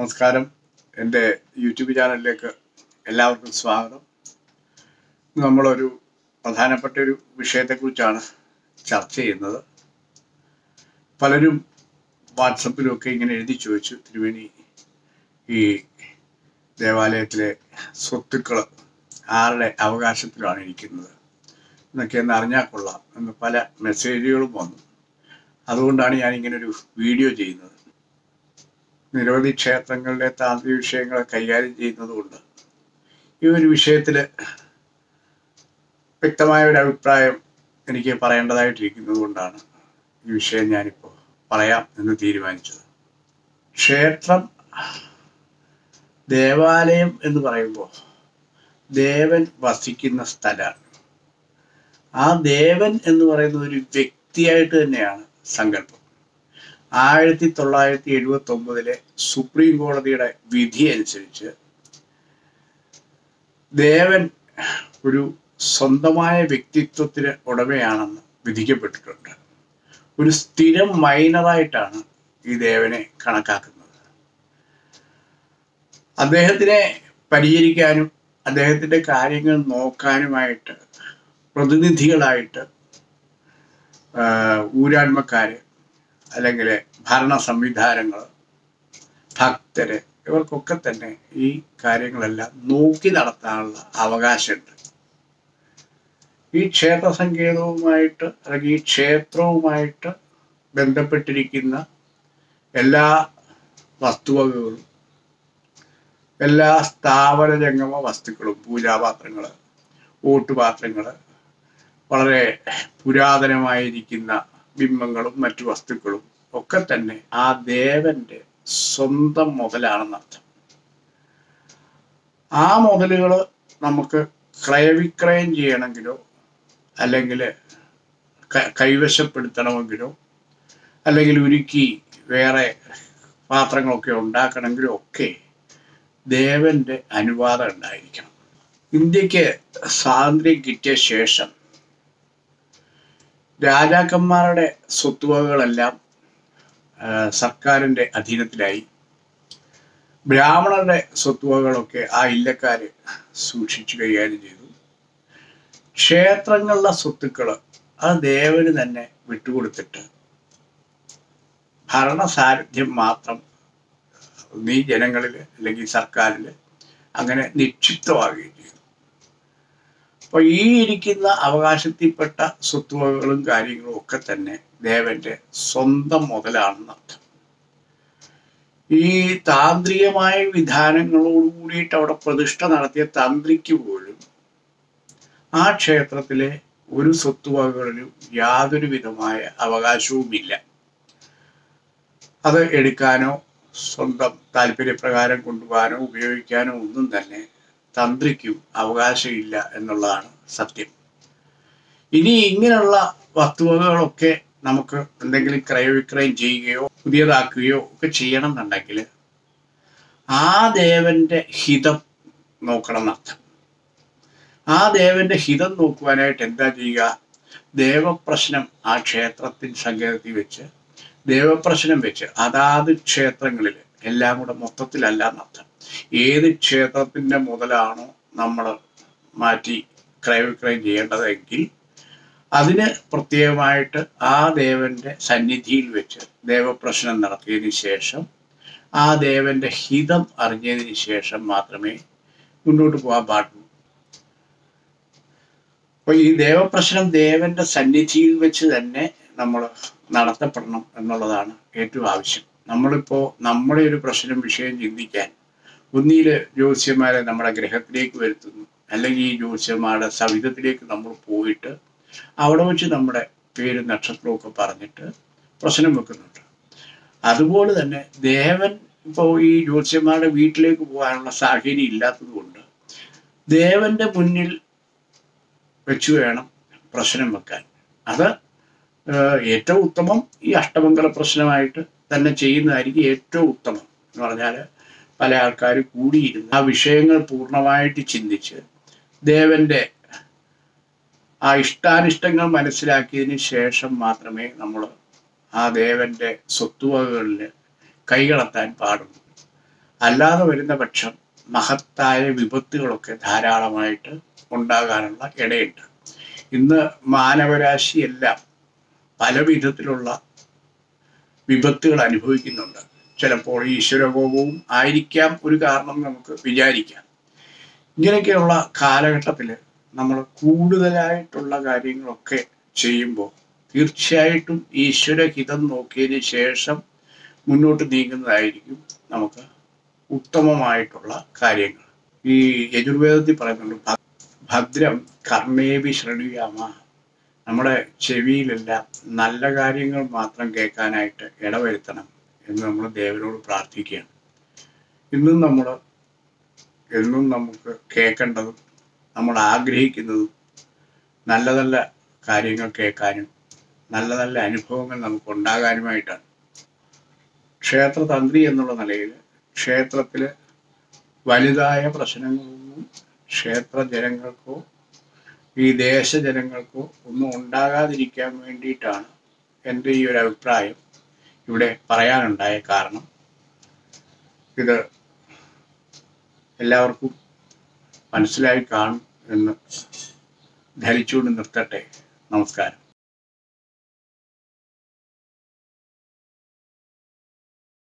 നമസ്കാരം. എന്റെ യൂട്യൂബ് ചാനലിലേക്ക് എല്ലാവർക്കും സ്വാഗതം. നമ്മളൊരു പ്രധാനപ്പെട്ട ഒരു വിഷയത്തെക്കുറിച്ചാണ് ചർച്ച ചെയ്യുന്നത്. പലരും വാട്സപ്പിലൊക്കെ ഇങ്ങനെ എഴുതി ചോദിച്ചു തിരുവേണി ഈ ദേവാലയത്തിലെ സ്വത്തുക്കൾ ആരുടെ അവകാശത്തിലാണ് ഇരിക്കുന്നത്? എന്നൊക്കെ ഒന്ന് അറിഞ്ഞാൽ കൊള്ളാം എന്ന് പല മെസ്സേജുകളും വന്നു. അതുകൊണ്ടാണ് ഞാൻ ഇങ്ങനെ ഒരു വീഡിയോ ചെയ്യുന്നത്. നിരവധി ക്ഷേത്രങ്ങളിലെ താന്ത്രിക വിഷയങ്ങളെ കൈകാര്യം ചെയ്യുന്നതുകൊണ്ട് ഈ ഒരു വിഷയത്തിൽ വ്യക്തമായ ഒരു അഭിപ്രായം എനിക്ക് പറയേണ്ടതായിട്ടിരിക്കുന്നത് കൊണ്ടാണ് ഈ വിഷയം ഞാനിപ്പോൾ പറയാം എന്ന് തീരുമാനിച്ചത്. ക്ഷേത്രം ദേവാലയം എന്ന് പറയുമ്പോൾ ദേവൻ വസിക്കുന്ന സ്ഥലമാണ്. ആ ദേവൻ എന്ന് പറയുന്ന ഒരു വ്യക്തിയായിട്ട് തന്നെയാണ് സങ്കല്പം. ആയിരത്തി തൊള്ളായിരത്തി എഴുപത്തി ഒമ്പതിലെ സുപ്രീം കോടതിയുടെ വിധി അനുസരിച്ച് ദേവൻ ഒരു സ്വന്തമായ വ്യക്തിത്വത്തിന് ഉടമയാണെന്ന് വിധിക്കപ്പെട്ടിട്ടുണ്ട്. ഒരു സ്ഥിരം മൈനറായിട്ടാണ് ഈ ദേവനെ കണക്കാക്കുന്നത്. അദ്ദേഹത്തിനെ പരിചരിക്കാനും അദ്ദേഹത്തിന്റെ കാര്യങ്ങൾ നോക്കാനുമായിട്ട് പ്രതിനിധികളായിട്ട് ഊരാൺമക്കാര് അല്ലെങ്കിൽ ഭരണ സംവിധാനങ്ങൾ ഭക്തര് ഇവർക്കൊക്കെ തന്നെ ഈ കാര്യങ്ങളെല്ലാം നോക്കി നടത്താനുള്ള അവകാശമുണ്ട്. ഈ ക്ഷേത്ര സങ്കേതവുമായിട്ട് അല്ലെങ്കിൽ ഈ ക്ഷേത്രവുമായിട്ട് ബന്ധപ്പെട്ടിരിക്കുന്ന എല്ലാ വസ്തുവകകളും എല്ലാ സ്ഥാപന ജംഗമ വസ്തുക്കളും പൂജാപാത്രങ്ങൾ ഓട്ടുപാത്രങ്ങൾ വളരെ പുരാതനമായിരിക്കുന്ന ബിംബങ്ങളും മറ്റു വസ്തുക്കളും ഒക്കെ തന്നെ ആ ദേവന്റെ സ്വന്തം മുതലാണെന്നർത്ഥം ആ മുതലുകൾ നമുക്ക് ക്രയവിക്രയം ചെയ്യണമെങ്കിലോ അല്ലെങ്കിൽ കൈവശപ്പെടുത്തണമെങ്കിലോ അല്ലെങ്കിൽ ഉരുക്കി വേറെ പാത്രങ്ങളൊക്കെ ഉണ്ടാക്കണമെങ്കിലോ ഒക്കെ ദേവന്റെ അനുവാദം ഉണ്ടായിരിക്കണം. ഇന്ത്യയ്ക്ക് സ്വാതന്ത്ര്യം കിട്ടിയ ശേഷം രാജാക്കന്മാരുടെ സ്വത്തുവകകളെല്ലാം സർക്കാരിന്റെ അധീനത്തിലായി. ബ്രാഹ്മണരുടെ സ്വത്തുവകളൊക്കെ ആ ഇല്ലക്കാര് സൂക്ഷിച്ചു കൈകാര്യം ചെയ്തു. ക്ഷേത്രങ്ങളിലെ സ്വത്തുക്കൾ അത് ദേവന് തന്നെ വിട്ടുകൊടുത്തിട്ട് ഭരണസാരഥ്യം മാത്രം നീ ജനങ്ങളിൽ അല്ലെങ്കിൽ സർക്കാരിൽ അങ്ങനെ നിക്ഷിപ്തമാകുകയും ചെയ്തു. അപ്പോൾ ഈ ഇരിക്കുന്ന അവകാശത്തിൽപ്പെട്ട സ്വത്തുവകകളും കാര്യങ്ങളും ഒക്കെ തന്നെ ദേവന്റെ സ്വന്തം മുതലാണെന്ന് അർത്ഥം. ഈ താന്ത്രികമായ വിധാനങ്ങളോട് കൂടിയിട്ട് അവിടെ പ്രതിഷ്ഠ നടത്തിയ തന്ത്രിക്ക് പോലും ആ ക്ഷേത്രത്തിലെ ഒരു സ്വത്തുവകകളിലും യാതൊരു വിധമായ അവകാശവുമില്ല. അത് എടുക്കാനോ സ്വന്തം താല്പര്യപ്രകാരം കൊണ്ടുപോകാനോ ഉപയോഗിക്കാനോ ഒന്നും തന്നെ തന്ത്രിക്കും അവകാശമില്ല എന്നുള്ളതാണ് സത്യം. ഇനി ഇങ്ങനെയുള്ള വസ്തുവകകളൊക്കെ നമുക്ക് എന്തെങ്കിലും ക്രയവിക്രയം ചെയ്യുകയോ പുതിയതാക്കുകയോ ഒക്കെ ചെയ്യണം എന്നുണ്ടെങ്കിൽ ആ ദേവന്റെ ഹിതം നോക്കണം എന്നർത്ഥം. ആ ദേവന്റെ ഹിതം നോക്കുവാനായിട്ട് എന്താ ചെയ്യുക? ദേവപ്രശ്നം ആ ക്ഷേത്രത്തിൽ സങ്കേതത്തിൽ വെച്ച് ദേവപ്രശ്നം വെച്ച് അതാത് ക്ഷേത്രങ്ങളിൽ എല്ലാം കൂടെ മൊത്തത്തിലല്ല എന്നർത്ഥം. ഏത് ക്ഷേത്രത്തിന്റെ മുതലാണോ നമ്മൾ മാറ്റി ക്രയവിക്രയം ചെയ്യേണ്ടതെങ്കിൽ അതിന് പ്രത്യേകമായിട്ട് ആ ദേവന്റെ സന്നിധിയിൽ വെച്ച് ദേവപ്രശ്നം നടത്തിയതിന് ശേഷം ആ ദേവന്റെ ഹിതം അറിഞ്ഞതിന് ശേഷം മാത്രമേ മുന്നോട്ട് പോകാൻ പാടുള്ളൂ. അപ്പൊ ഈ ദേവപ്രശ്നം ദേവന്റെ സന്നിധിയിൽ വെച്ച് തന്നെ നമ്മൾ നടത്തപ്പെടണം എന്നുള്ളതാണ് ഏറ്റവും ആവശ്യം. നമ്മളിപ്പോ നമ്മുടെ ഒരു പ്രശ്നം വിഷയം ചിന്തിക്കാൻ ഒന്നിയിൽ ജ്യോതിഷ്യന്മാരെ നമ്മുടെ ഗ്രഹത്തിലേക്ക് വരുത്തുന്നു. അല്ലെങ്കിൽ ഈ ജ്യോതിഷ്യന്മാരുടെ സവിധത്തിലേക്ക് നമ്മൾ പോയിട്ട് അവിടെ വെച്ച് നമ്മുടെ പേര് നക്ഷത്രമൊക്കെ പറഞ്ഞിട്ട് പ്രശ്നം വെക്കുന്നുണ്ട്. അതുപോലെ തന്നെ ദേവൻ ഇപ്പോൾ ഈ ജ്യോതിഷ്യന്മാരുടെ വീട്ടിലേക്ക് പോകാനുള്ള സാഹചര്യം ഇല്ലാത്തത് കൊണ്ട് ദേവന്റെ മുന്നിൽ വെച്ചു വേണം പ്രശ്നം വെക്കാൻ. അത് ഏറ്റവും ഉത്തമം ഈ അഷ്ടമംഗല പ്രശ്നമായിട്ട് തന്നെ ചെയ്യുന്നതായിരിക്കും ഏറ്റവും ഉത്തമം എന്ന് പറഞ്ഞാൽ പല ആൾക്കാർ കൂടിയിരുന്ന് ആ വിഷയങ്ങൾ പൂർണമായിട്ട് ചിന്തിച്ച് ദേവന്റെ ആ ഇഷ്ടാനിഷ്ടങ്ങൾ മനസ്സിലാക്കിയതിന് ശേഷം മാത്രമേ നമ്മൾ ആ ദേവന്റെ സ്വത്തുവകകളിൽ കൈകടത്താൻ പാടുള്ളൂ. അല്ലാതെ വരുന്ന പക്ഷം മഹത്തായ വിപത്തുകളൊക്കെ ധാരാളമായിട്ട് ഉണ്ടാകാനുള്ള ഇടയുണ്ട്. ഇന്ന് മാനവരാശിയെല്ലാം പല വിധത്തിലുള്ള വിപത്തുകൾ അനുഭവിക്കുന്നുണ്ട്. ചിലപ്പോൾ ഈശ്വരകോപവും ആയിരിക്കാം ഒരു കാരണം നമുക്ക് വിചാരിക്കാം. ഇങ്ങനെയൊക്കെയുള്ള കാലഘട്ടത്തിൽ നമ്മൾ കൂടുതലായിട്ടുള്ള കാര്യങ്ങളൊക്കെ ചെയ്യുമ്പോൾ തീർച്ചയായിട്ടും ഈശ്വരഹിതം നോക്കിയതിന് ശേഷം മുന്നോട്ട് നീങ്ങുന്നതായിരിക്കും നമുക്ക് ഉത്തമമായിട്ടുള്ള കാര്യങ്ങൾ. ഈ യജുർവേദത്തിൽ പറയുന്നുണ്ട് ഭദ്രം കർമ്മേവി ശ്രണിയാമ. നമ്മുടെ ചെവിയിലെല്ലാം നല്ല കാര്യങ്ങൾ മാത്രം കേൾക്കാനായിട്ട് ഇടവരുത്തണം. എന്ന് നമ്മൾ ദേവനോട് പ്രാർത്ഥിക്കുകയാണ്. ഇന്നും നമ്മൾ എന്നും നമുക്ക് കേൾക്കേണ്ടതും നമ്മൾ ആഗ്രഹിക്കുന്നതും നല്ല നല്ല കാര്യങ്ങൾ കേൾക്കാനും നല്ല നല്ല അനുഭവങ്ങൾ നമുക്ക് ഉണ്ടാകാനുമായിട്ടാണ്. ക്ഷേത്ര തന്ത്രി എന്നുള്ള നിലയിൽ ക്ഷേത്രത്തിൽ വലുതായ പ്രശ്നങ്ങളൊന്നും ക്ഷേത്ര ജനങ്ങൾക്കോ ഈ ദേശജനങ്ങൾക്കോ ഒന്നും ഉണ്ടാകാതിരിക്കാൻ വേണ്ടിയിട്ടാണ് എന്റെ ഈ ഒരു അഭിപ്രായം. ഇവിടെ പറയാനുണ്ടായ കാരണം. ഇത് എല്ലാവർക്കും മനസ്സിലായി കാണും എന്ന് ധരിച്ചുകൊണ്ട് നിർത്തട്ടെ. നമസ്കാരം.